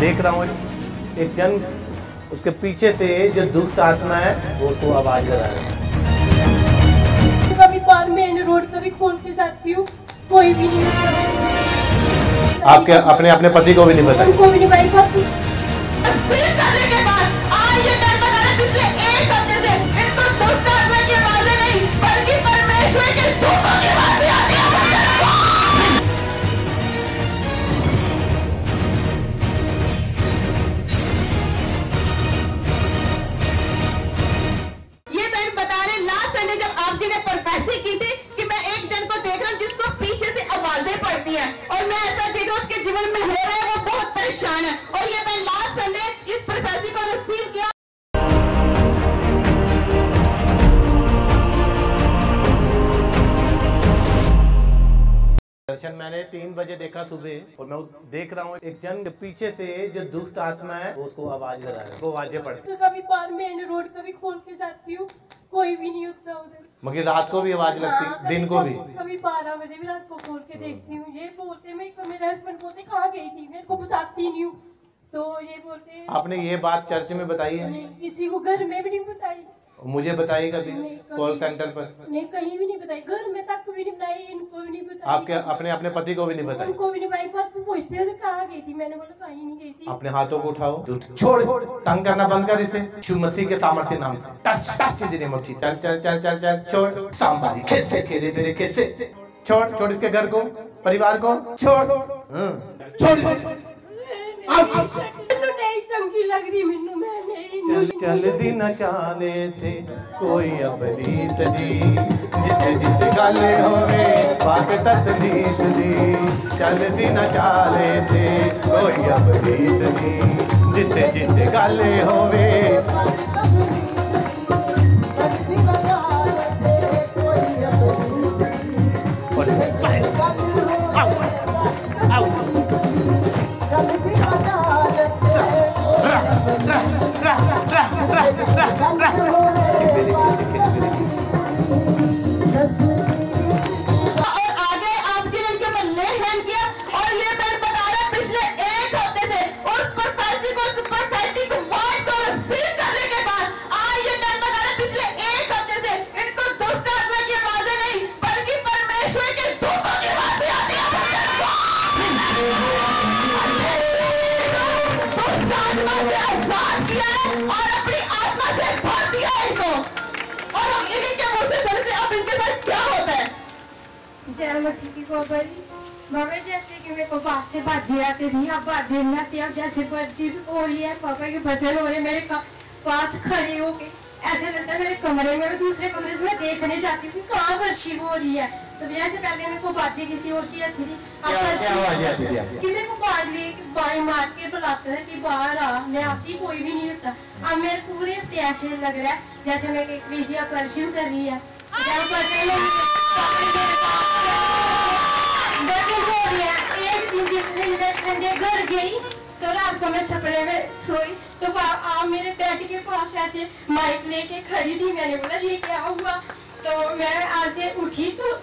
देख रहा हूँ एक जन उसके पीछे से जो दुष्ट आत्मा है वो उसको आवाज़ लगा रहा है। कभी पार में रोड कभी खोल के जाती हूँ कोई भी नहीं। आपके अपने अपने पति को भी नहीं बताया। उनको भी नहीं भाई में हो रहा है वो बहुत परेशान है। और ये मैं लास्ट संडे इस प्रोफेसी को रिसीव किया। दर्शन मैंने तीन बजे देखा सुबह और मैं देख रहा हूँ एक जन के पीछे से जो दुष्ट आत्मा है वो उसको आवाज़ लगा रहा है वो आवाज़ें पड़ती कभी बार मेन रोड कभी खोल के जाती हूँ। कोई भी नहीं उठता उधर। मगर रात को भी आवाज़ हाँ, लगती कभी- दिन को भी। कभी बारह बजे भी रात को खोल के देखती हूँ। ये बोलते मैं मेरे हस्बैंड बोलते कहाँ गई थी? मेरे को बताती नहीं हूँ। तो ये बोलते आपने ये बात चर्च में बताई है? नहीं किसी को घर में भी नहीं बताई। मुझे बताई कभी कॉल सेंटर पर? नहीं कहीं भी नहीं बताई। घर में तक भी नहीं बताई इनको भी नहीं आपके अपने अपने पति को भी नहीं बताया उनको भी नहीं भाई बस पूछते हो कहाँ गई थी? मैंने बोला कहीं नहीं गई थी। अपने हाथों को उठाओ। छोड़ तंग करना बंद कर इसे। शिव मसीह के सामर्थ्य नाम से। टच टच दिन मोची। चल चल चल चल चल छोड़। सांबारी खेसे खेले मेरे खेसे। छोड़ छोड़ इसके घर को परिवार को। छोड़। हम्म। छोड़ चल चल दिन जाने थे कोई अपनी सदी जिते जिते गल होवे बात तसदीस दी चल दिन चाले थे कोई अबली सदी जिते जिते गल होवे और जय मसीह की खबर बाबा जैसे कि मेरे को बाहर से बाजे आते रही अब बाजे नहीं आती अब जैसे बातचीत हो रही है पापा की फ़सल हो रही है मेरे पास खड़े हो के ऐसे लगता है मेरे कमरे में और दूसरे कमरे से मैं देखने जाती हूँ कि कहाँ वर्षी हो रही है तो से पहले मेरे को बाजी किसी और की आती थी अब कि मेरे को ले बाई मार के बुलाते थे कि बाहर आ मैं आती कोई भी नहीं होता अब मेरे पूरे हफ़्ते ऐसे लग रहा है जैसे मैं किसी का कर रही है गई। तो रात को मैं सपने में सोई। तो आप मेरे बेड के पास ऐसे माइक लेके खड़ी थी। मैंने बोला, ये क्या हुआ? तो मैं ऐसे उठी तो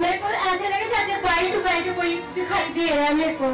मेरे को ऐसे लगे जैसे वाइट वाइट कोई दिखाई दे रहा है मेरे को।